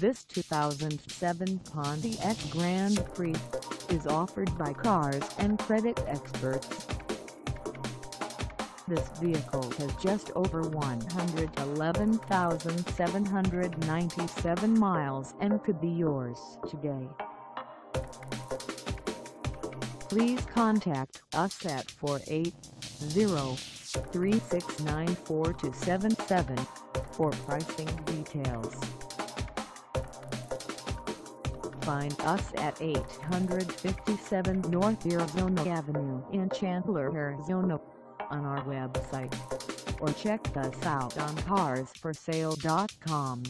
This 2007 Pontiac Grand Prix is offered by Cars and Credit Experts. This vehicle has just over 111,797 miles and could be yours today. Please contact us at 480-369-4277 for pricing details. Find us at 857 North Arizona Avenue in Chandler, Arizona on our website or check us out on carsforsale.com.